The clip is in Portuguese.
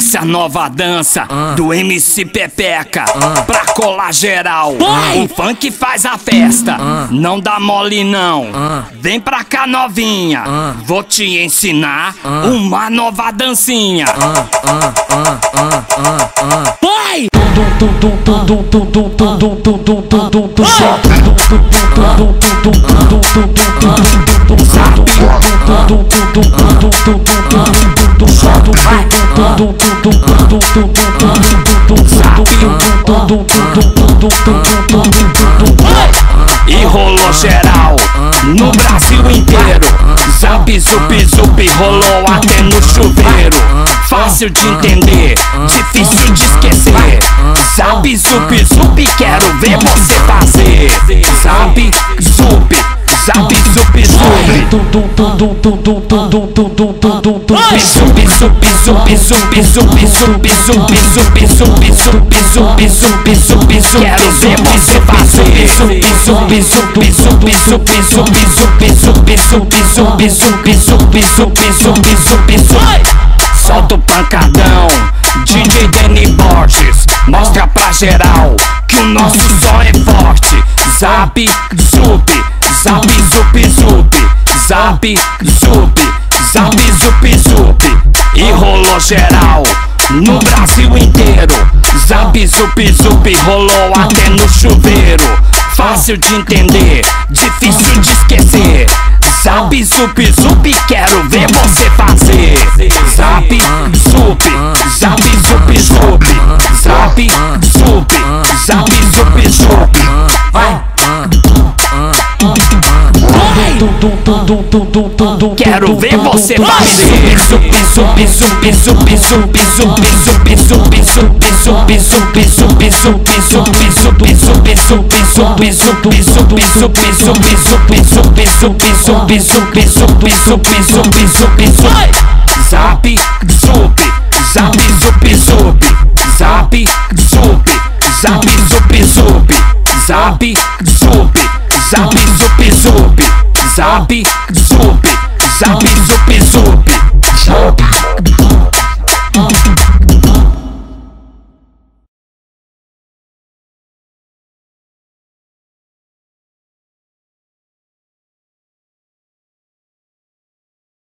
Essa é a nova dança do MC Pepeca Pra colar geral O funk faz a festa Não dá mole não Vem pra cá novinha Vou te ensinar Uma nova dancinha Vai! E rolou geral no Brasil inteiro. Zap, zup, zup, rolou até no chuveiro. Fácil de entender, difícil de esquecer. Zap, zup, zup, quero ver você fazer. Zap, zup, zap, zup, zup. Zup, zup, zup, zup, zup, zup, zup, zup, zup, zup, zup, zup, zup, zup, zup. Quero ver você fazer. Zup, zup, zup, zup, zup, zup, zup, zup, zup, zup, zup, zup, zup, zup, zup, zup. Solta o pancadão, DJ Danny Borges Mostra pra geral que o nosso som é forte Zap, zup, zap, zup, zup Zap, zup, zap, zup, zup E rolou geral no Brasil inteiro. Zap, zup, zup, rolou até no chuveiro. Fácil de entender, difícil de esquecer. Zap, zup, zup, quero ver você fazer. Zap, zup, zap, Quero ver você fazer zup, zup, Zap, zup, zap, zup, zup Zap, zup, zap, zup, zup Zap, zup, zap, zup, zup Zap, zup, zap, zup,